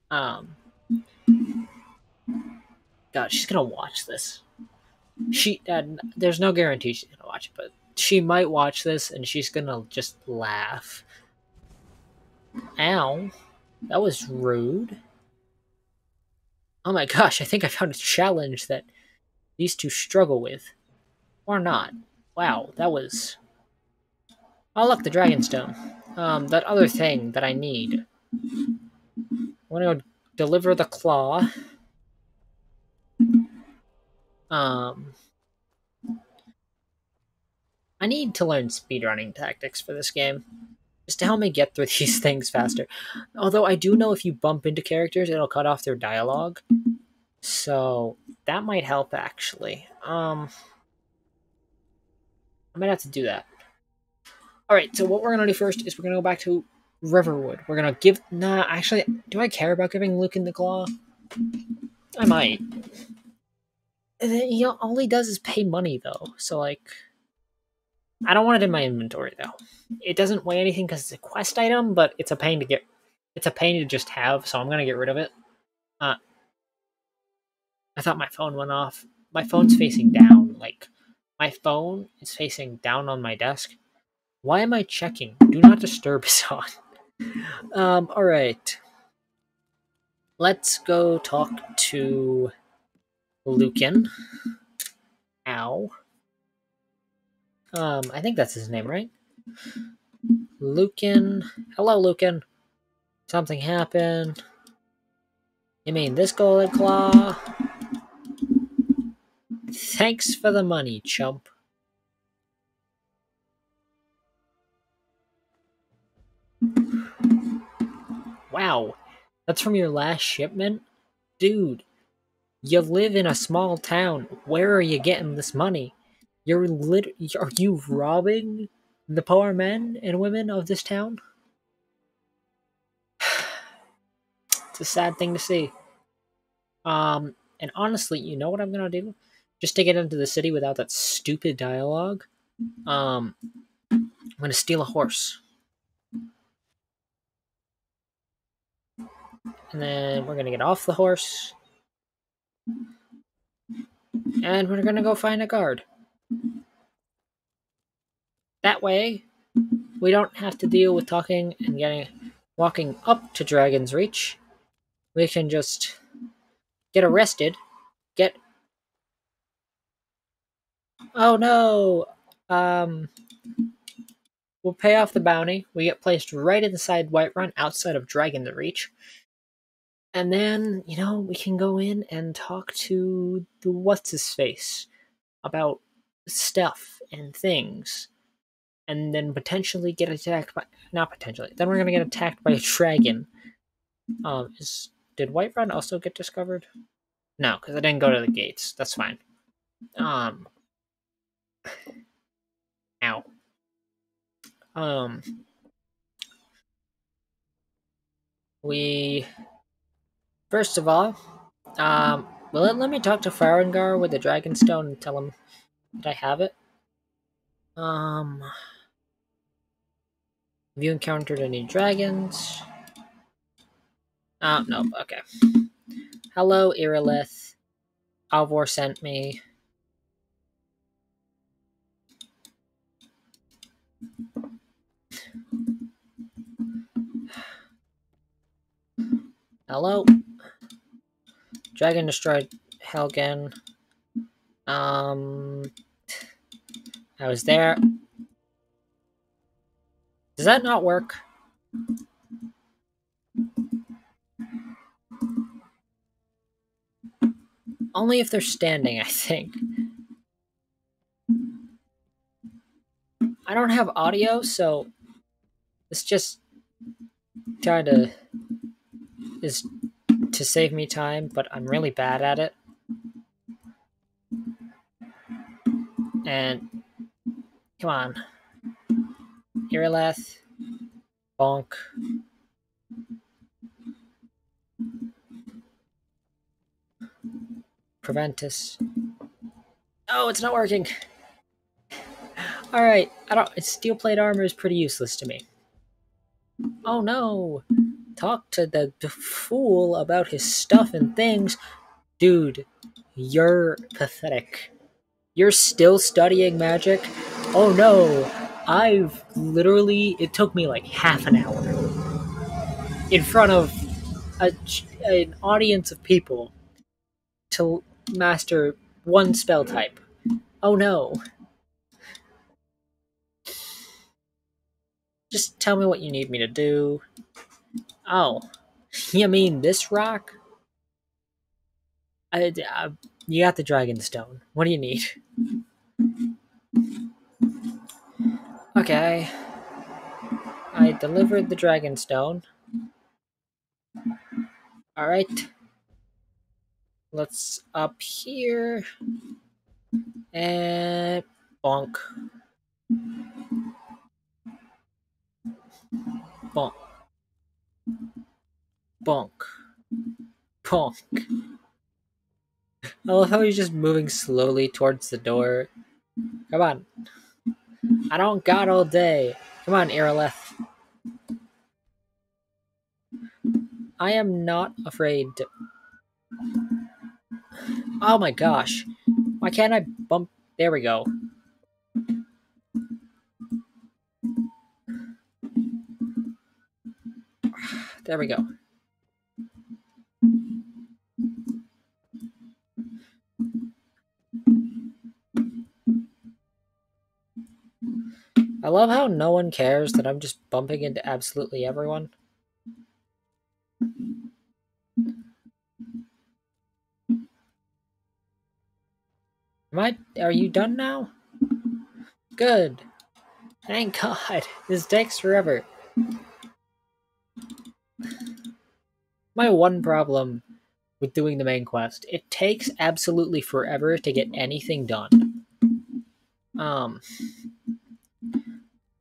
Speaker 1: um God, she's gonna watch this. She, uh, there's no guarantee she's gonna watch it, but she might watch this and she's gonna just laugh. Ow, that was rude. Oh my gosh, I think I found a challenge that these two struggle with. Or not. Wow, that was... Oh look, the Dragonstone. Um, that other thing that I need. I'm gonna go deliver the claw. Um, I need to learn speedrunning tactics for this game. Just to help me get through these things faster. Although I do know if you bump into characters, it'll cut off their dialogue. So that might help actually. Um I might have to do that. Alright, so what we're gonna do first is we're gonna go back to Riverwood. We're gonna give nah actually do I care about giving Lucan the claw? I might. And know, all he does is pay money though. So like I don't want it in my inventory though. It doesn't weigh anything because it's a quest item, but it's a pain to get. It's a pain to just have, so I'm gonna get rid of it. Uh, I thought my phone went off. My phone's facing down. Like my phone is facing down on my desk. Why am I checking? Do not disturb is on. Um. All right. Let's go talk to Lucan. Ow. Um, I think that's his name, right? Lucan. Hello, Lucan. Something happened. You mean this golden claw? Thanks for the money, chump. Wow, that's from your last shipment? Dude, you live in a small town. Where are you getting this money? You're lit. Are you robbing the poor men and women of this town? it's a sad thing to see. Um, and honestly, you know what I'm gonna do? Just to get into the city without that stupid dialogue. Um, I'm gonna steal a horse. And then we're gonna get off the horse. And we're gonna go find a guard. That way, we don't have to deal with talking and getting walking up to Dragon's Reach. We can just get arrested, get Oh no. Um we'll pay off the bounty. We get placed right inside Whiterun outside of Dragon's Reach. And then, you know, we can go in and talk to the what's his face about stuff and things and then potentially get attacked by not potentially then we're gonna get attacked by a dragon um is did Whiterun also get discovered no because i didn't go to the gates that's fine um ow um we first of all um will it let me talk to Farengar with the Dragonstone and tell him that I have it? Um, have you encountered any dragons? Oh, no, okay. Hello, Irileth. Alvor sent me. Hello? Dragon destroyed Helgen. Um, I was there. Does that not work? Only if they're standing, I think. I don't have audio, so it's just trying to is to save me time, but I'm really bad at it. And come on. Irileth. Bonk. Proventus. Oh, it's not working. Alright, I don't steel plate armor is pretty useless to me. Oh no! Talk to the, the fool about his stuff and things. Dude, you're pathetic. You're still studying magic? Oh no! I've literally, it took me like half an hour in front of a, an audience of people to master one spell type. Oh no. Just tell me what you need me to do. Oh, you mean this rock? I, I, you got the dragon stone. What do you need? Okay. I delivered the dragon stone. Alright. Let's up here. And bonk. Bonk. Bonk. Bonk. I love how he's just moving slowly towards the door. Come on. I don't got all day. Come on, Irileth. I am not afraid to... Oh my gosh. Why can't I bump... There we go. There we go. I love how no one cares that I'm just bumping into absolutely everyone. Am I, are you done now? Good. Thank God. This takes forever. My one problem with doing the main quest, it takes absolutely forever to get anything done. Um,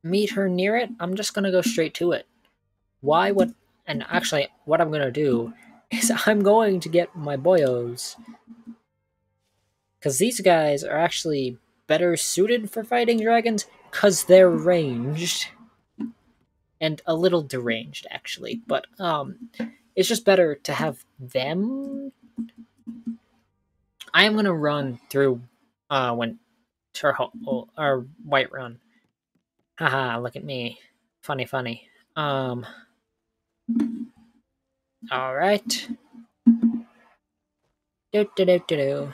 Speaker 1: meet her near it, I'm just gonna go straight to it. Why would, and actually, what I'm gonna do is I'm going to get my boyos. Because these guys are actually better suited for fighting dragons because they're ranged. And a little deranged, actually. But, um, it's just better to have them. I am gonna run through, uh, when, or Whiterun Haha, look at me. Funny, funny. Um. Alright. Do do do do do.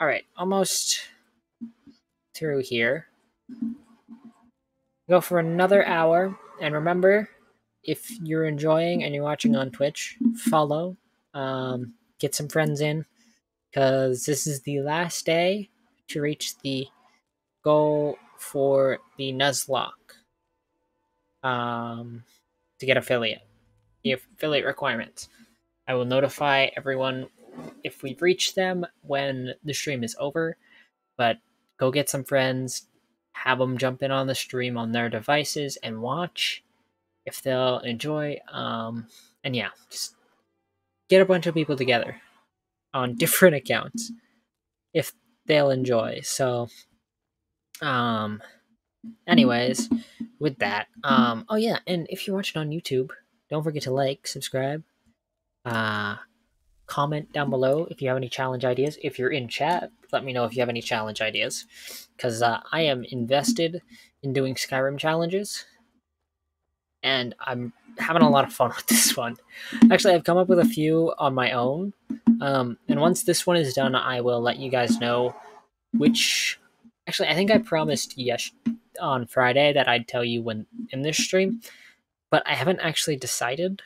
Speaker 1: Alright, almost through here. Go for another hour, and remember, if you're enjoying and you're watching on Twitch, follow. Um, get some friends in, because this is the last day to reach the goal for the Nuzlocke um, to get affiliate, the affiliate requirements. I will notify everyone if we've reached them when the stream is over, but go get some friends, have them jump in on the stream on their devices and watch if they'll enjoy. Um, and yeah, just get a bunch of people together on different accounts if they'll enjoy. So um, anyways, with that, um, oh yeah, and if you're watching on YouTube, don't forget to like, subscribe, uh, comment down below if you have any challenge ideas. If you're in chat, let me know if you have any challenge ideas, because uh, I am invested in doing Skyrim challenges, and I'm having a lot of fun with this one. Actually, I've come up with a few on my own, um, and once this one is done, I will let you guys know which Actually, I think I promised yes on Friday that I'd tell you when in this stream, but I haven't actually decided.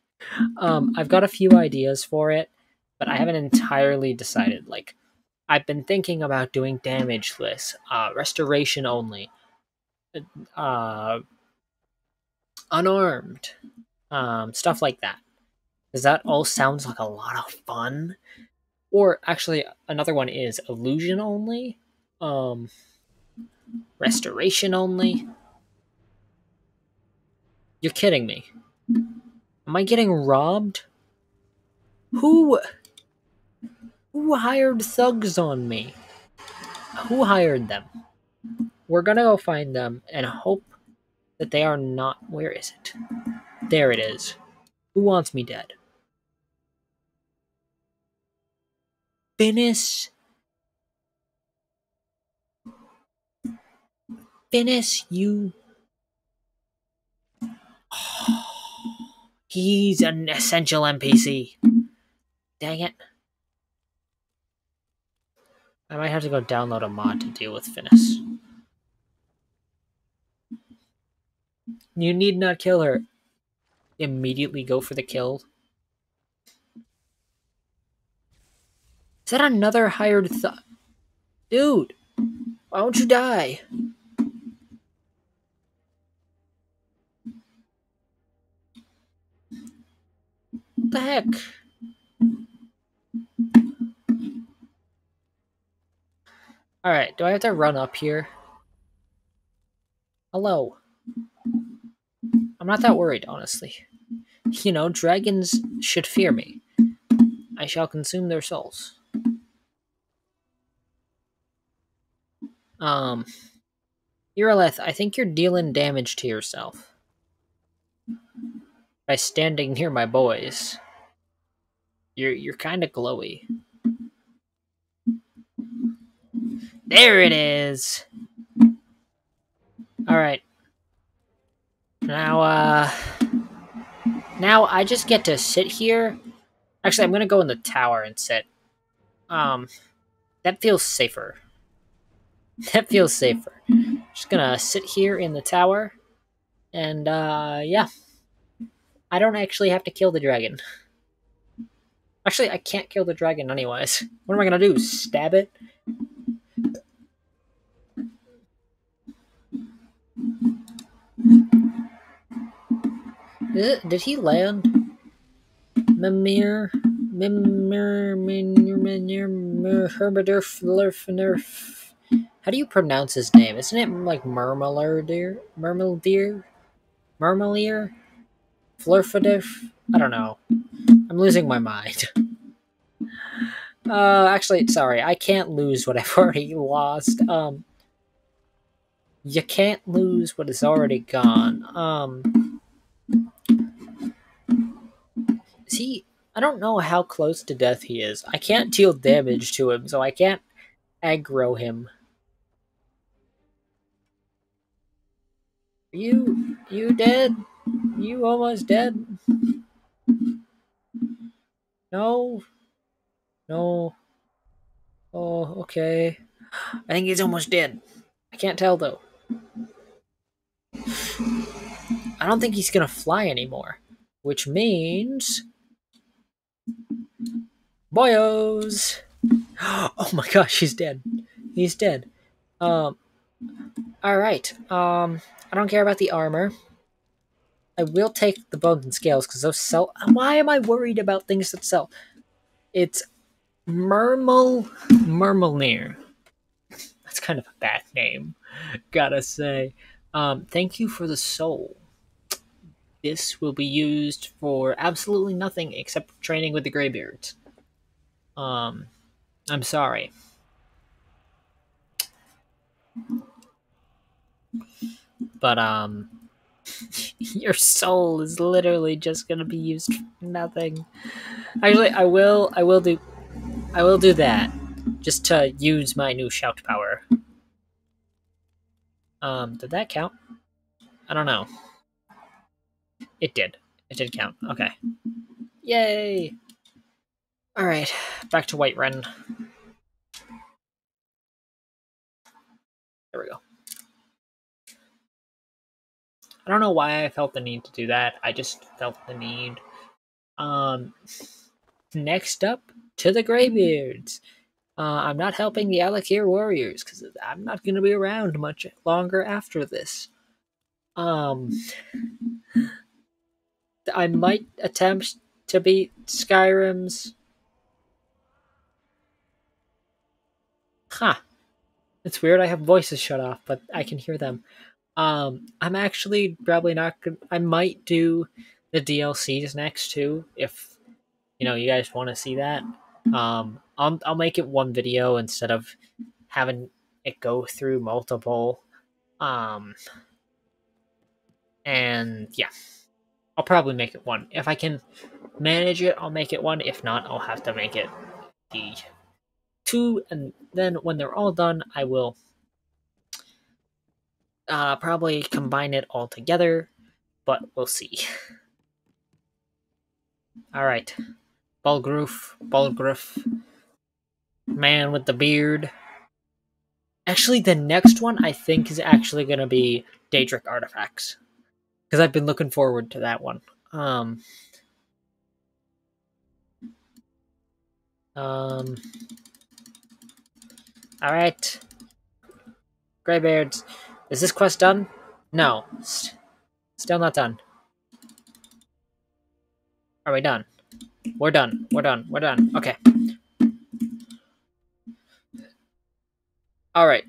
Speaker 1: um, I've got a few ideas for it, but I haven't entirely decided. Like, I've been thinking about doing damageless, uh, restoration only, uh, unarmed, um, stuff like that. Because that all sounds like a lot of fun. Or actually, another one is illusion only, um, restoration only. You're kidding me. Am I getting robbed? Who who hired thugs on me? Who hired them? We're gonna go find them and hope that they are not. Where is it? There it is. Who wants me dead? Finis. Finis, you. he's an essential NPC. Dang it. I might have to go download a mod to deal with Finis. You need not kill her. Immediately go for the kill. Is that another hired th- Dude, why don't you die? What the heck? Alright, do I have to run up here? Hello. I'm not that worried, honestly. You know, dragons should fear me. I shall consume their souls. Um, Irileth, I think you're dealing damage to yourself by standing near my boys. You're you're kind of glowy. There it is. All right. Now, uh, now I just get to sit here. Actually, I'm gonna go in the tower and sit. Um, that feels safer. That feels safer. Just gonna sit here in the tower, and uh, yeah. I don't actually have to kill the dragon. Actually, I can't kill the dragon anyways. What am I gonna do? Stab it? Did he land? Mimir, Mimir, Mimir, Mimir, Hermider, How do you pronounce his name? Isn't it like Murmelier? Murmelier? Murmelier? Flurfadif? I don't know. I'm losing my mind. Uh, actually, sorry, I can't lose what I've already lost. Um, you can't lose what is already gone. Um, is he? I don't know how close to death he is. I can't deal mm-hmm. damage to him, so I can't aggro him. You, you dead? You almost dead? No? No. Oh, okay. I think he's almost dead. I can't tell though. I don't think he's gonna fly anymore. Which means. Boyos! Oh my gosh, he's dead. He's dead. Um. Alright. Um. I don't care about the armor. I will take the bones and scales because those sell. Why am I worried about things that sell? It's Murmel Murmelnir. That's kind of a bad name, gotta say. Um, thank you for the soul. This will be used for absolutely nothing except training with the Greybeards. Um, I'm sorry. But um, your soul is literally just gonna be used for nothing. Actually, I will. I will do. I will do that just to use my new shout power. Um, did that count? I don't know. It did. It did count. Okay. Yay! Alright, back to White Whiterun. There we go. I don't know why I felt the need to do that. I just felt the need. Um, next up, to the Greybeards. Uh, I'm not helping the Alik'r warriors because I'm not going to be around much longer after this. Um, I might attempt to beat Skyrim's Huh. It's weird I have voices shut off, but I can hear them. Um, I'm actually probably not gonna, I might do the DLCs next too, if, you know, you guys want to see that. Um, I'll, I'll make it one video instead of having it go through multiple. Um, and yeah, I'll probably make it one. If I can manage it, I'll make it one. If not, I'll have to make it the two, and then when they're all done, I will uh, probably combine it all together, but we'll see. Alright. Balgruuf, Balgruuf, man with the beard. Actually, the next one I think is actually going to be Daedric Artifacts. Because I've been looking forward to that one. Um, um, Alright. Greybeards. Is this quest done? No. Still not done. Are we done? We're done. We're done. We're done. Okay. Alright.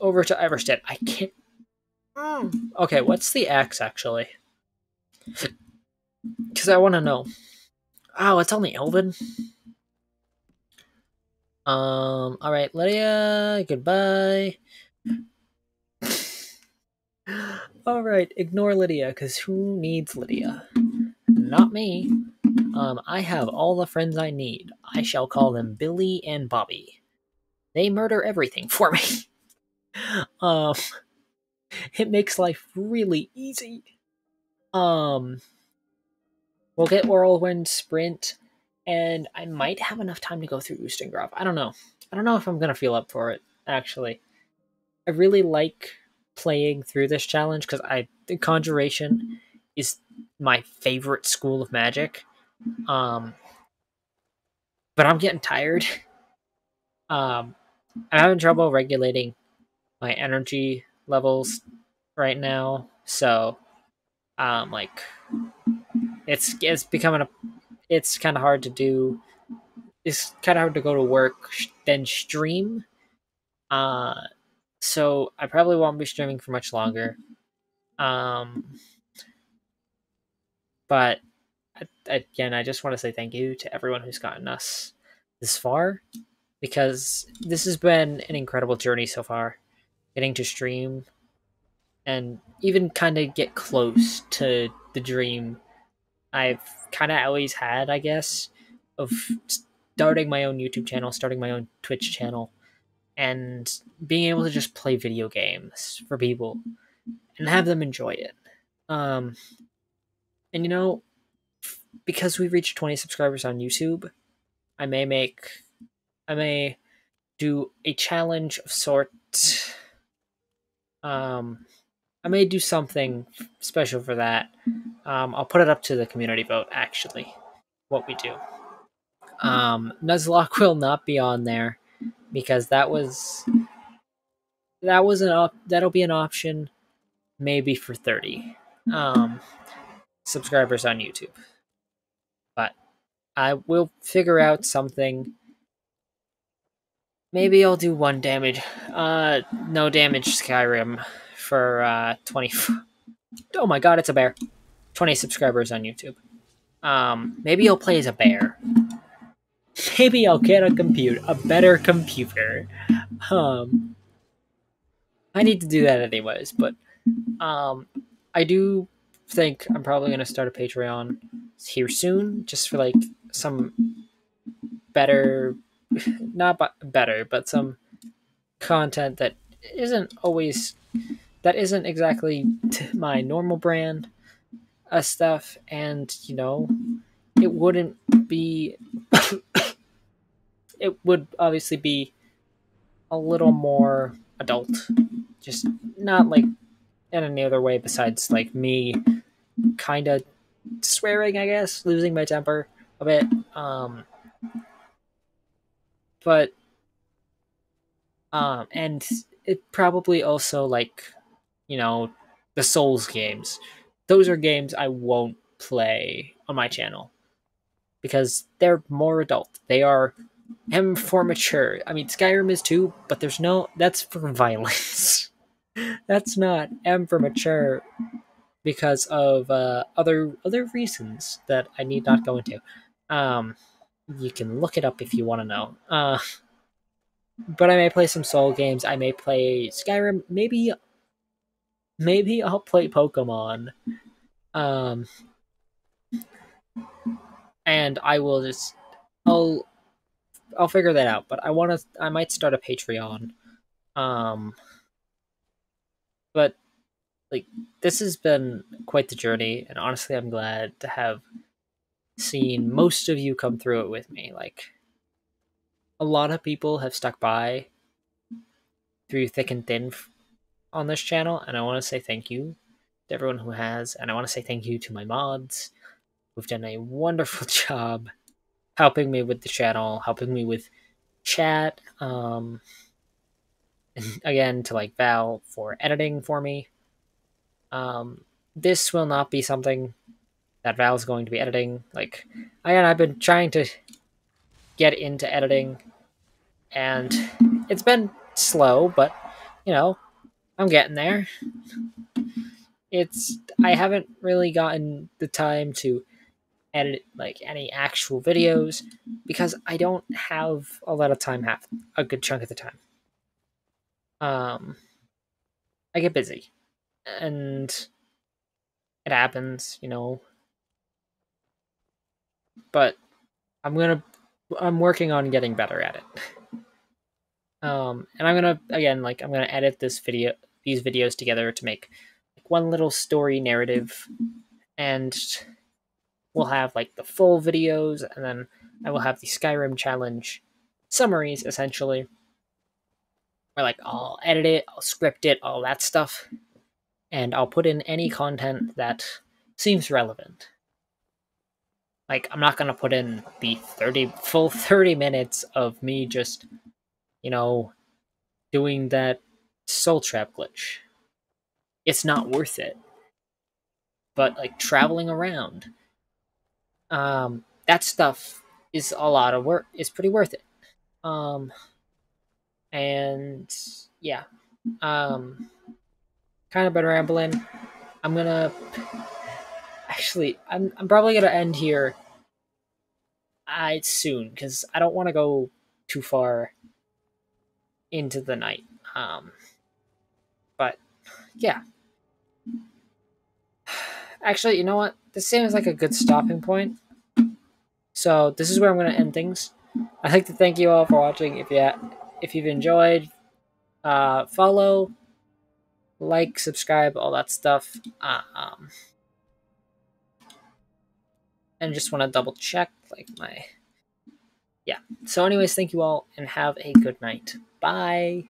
Speaker 1: Over to Ivarstead. I can't... Mm. Okay, what's the axe, actually? Because I want to know. Oh, it's only Elven? Um, alright, Lydia, goodbye. alright, ignore Lydia, because who needs Lydia? Not me. Um, I have all the friends I need. I shall call them Billy and Bobby. They murder everything for me. um, it makes life really easy. Um, we'll get Whirlwind Sprint and I might have enough time to go through Ustengrav. I don't know. I don't know if I'm gonna feel up for it. Actually, I really like playing through this challenge because I Conjuration is my favorite school of magic. Um, but I'm getting tired. Um, I'm having trouble regulating my energy levels right now, so um, like it's it's becoming a it's kind of hard to do. It's kind of hard to go to work then stream. Uh, so I probably won't be streaming for much longer. Um, but again, I just want to say thank you to everyone who's gotten us this far because this has been an incredible journey so far. Getting to stream and even kind of get close to the dream I've kind of always had, I guess, of starting my own YouTube channel, starting my own Twitch channel, and being able to just play video games for people and have them enjoy it. Um, and you know, because we've reached 20 subscribers on YouTube, I may make, I may do a challenge of sorts. Um, I may do something special for that. Um, I'll put it up to the community vote, actually, what we do. Um, Nuzlocke will not be on there because that was that was an op- that'll be an option maybe for 30 um, subscribers on YouTube. But I will figure out something. Maybe I'll do one damage. Uh, no damage Skyrim for uh, 20. oh my god, it's a bear. 20 subscribers on YouTube. Um, maybe I'll play as a bear. Maybe I'll get a compute a better computer. Um, I need to do that anyways, but um, I do think I'm probably gonna start a Patreon here soon, just for like some better, not better, but some content that isn't always that isn't exactly my normal brand of stuff and you know it wouldn't be it would obviously be a little more adult just not like in any other way besides like me kind of swearing i guess losing my temper a bit um but um and it probably also like you know, the Souls games. Those are games I won't play on my channel because they're more adult. They are M for mature. I mean, Skyrim is too, but there's no. That's for violence. that's not M for mature because of uh, other other reasons that I need not go into. Um, you can look it up if you want to know. Uh, but I may play some Soul games. I may play Skyrim. Maybe, maybe I'll play Pokemon. Um, and I will just, I'll, I'll figure that out. But I want to. I might start a Patreon. Um, but like this has been quite the journey, and honestly, I'm glad to have seen most of you come through it with me. Like a lot of people have stuck by through thick and thin on this channel, and I want to say thank you to everyone who has, and I want to say thank you to my mods who've done a wonderful job helping me with the channel, helping me with chat, um, again to like Val for editing for me. Um, this will not be something that Val's going to be editing. Like, again, I've been trying to get into editing, and it's been slow, but you know, I'm getting there. It's I haven't really gotten the time to edit like any actual videos because I don't have a lot of time half a good chunk of the time. Um I get busy and it happens, you know. But I'm gonna I'm working on getting better at it. Um, and I'm gonna again like I'm gonna edit this video these videos together to make like, one little story narrative, and we'll have like the full videos, and then I will have the Skyrim challenge summaries essentially. Where like I'll edit it, I'll script it, all that stuff, and I'll put in any content that seems relevant. Like I'm not gonna put in the thirty full thirty minutes of me just you know, doing that soul trap glitch. It's not worth it. But like traveling around, um, that stuff is a lot of work. It's pretty worth it. Um, and yeah, um, kind of been rambling. I'm gonna actually, I'm I'm probably gonna end here. I uh, soon because I don't want to go too far into the night. Um, yeah. Actually, you know what? This seems like a good stopping point. So this is where I'm going to end things. I'd like to thank you all for watching. If you if you've enjoyed, uh, follow, like, subscribe, all that stuff. Uh, um, and just want to double check like my yeah. So anyways, thank you all and have a good night. Bye.